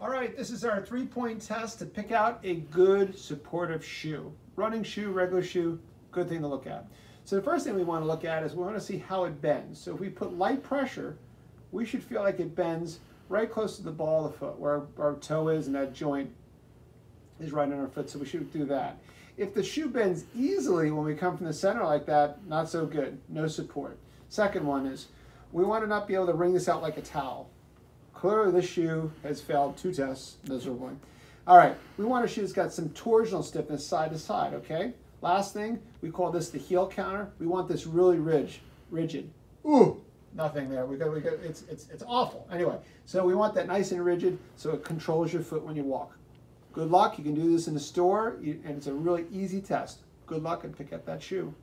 All right, this is our three-point test to pick out a good supportive shoe. Running shoe, regular shoe, good thing to look at. So the first thing we want to look at is we want to see how it bends. So if we put light pressure, we should feel like it bends right close to the ball of the foot, where our, toe is and that joint is right on our foot, so we should do that. If the shoe bends easily when we come from the center like that, not so good, no support. Second one is we want to not be able to wring this out like a towel. Clearly this shoe has failed two tests miserably. All right, we want a shoe that's got some torsional stiffness side to side, okay? Last thing, we call this the heel counter. We want this really ridge, rigid. Ooh, nothing there. We got, we got, it's, it's, it's awful. Anyway, so we want that nice and rigid so it controls your foot when you walk. Good luck. You can do this in the store, and it's a really easy test. Good luck and pick up that shoe.